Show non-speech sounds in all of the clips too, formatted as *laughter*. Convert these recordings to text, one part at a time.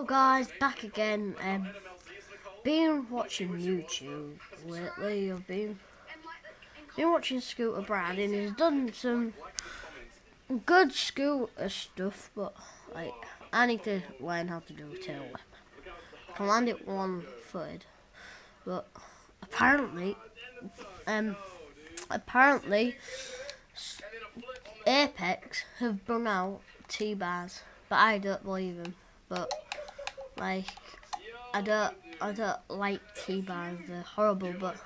Hello guys, back again. Um, been watching YouTube lately. I've been been watching Scooter Brad, and he's done some good scooter stuff. But like, I need to learn how to do a tail whip. I can land it one footed, but apparently, um, apparently, Apex have brought out T bars, but I don't believe them. But like, I don't, I don't like T bars. They're horrible. But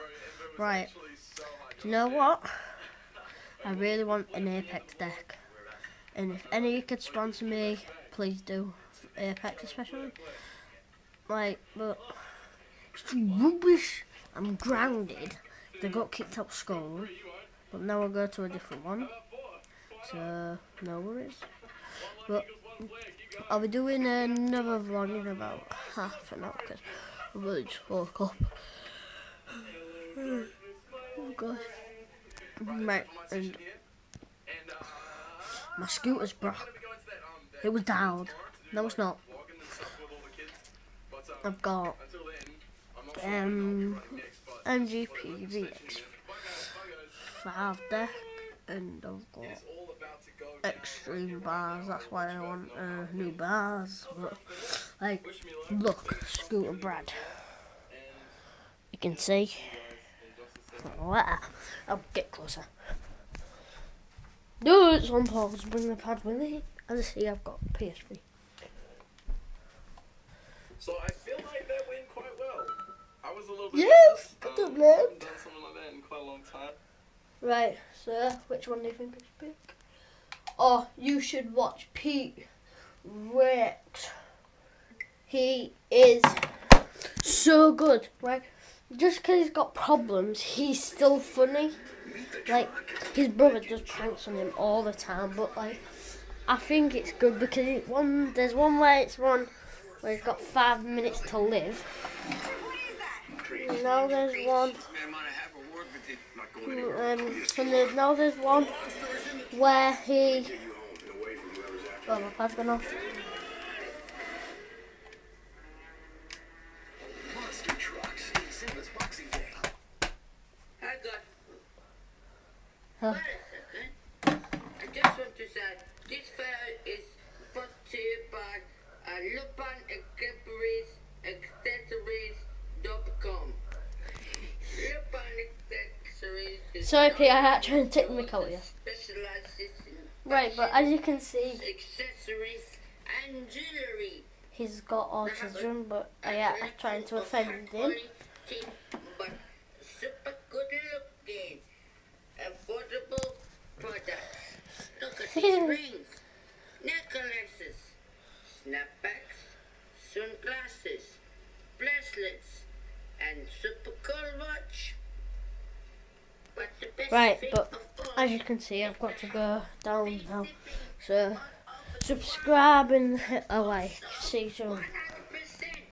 right, do you know what? I really want an Apex deck, and if any of you could sponsor me, please do. Apex especially. Like, but it's rubbish. I'm grounded. They got kicked out school, but now I'll go to a different one. So no worries. But I'll be doing another vlog in about half an hour because I really just woke up. Oh gosh. Right, and my scooter's broke. It was dialed. No, it's not. I've got um MGP VX five deck and I've got extreme bars. That's why I want uh, new bars. But like, look, Scooter Brad. You can see. Wow. I'll get closer. Do it's on pause. Bring the pad with me. As I see, I've got PS3. So I feel like that went quite well. I was a little bit Yes, nervous. good Um, man. Done something like that in quite a long time. Right, so which one do you think I should pick? Oh, you should watch Pete Rex. He is so good, right? Just because he's got problems, he's still funny. Like, his brother does pranks on him all the time, but like, I think it's good because it, one there's one where it's one where he's got five minutes to live. Now there's one um, then now there's one where he. Oh, my pad's gone off. Huh. I just want to say this is brought to you by uh, Lupin Accessories Accessories.com. Lupin Accessories is *laughs* Sorry, Pete, I had to take the mic out of you. specializes in Right, but as you can see, accessories and jewelry. he's got autism, but I am trying to offend him. But super good looking, affordable products. Look at these rings, necklaces, snapbacks, sunglasses, bracelets, and super cool watch. But the best Right, but as you can see, I've got to go down now. So, subscribe and hit a like. See you soon.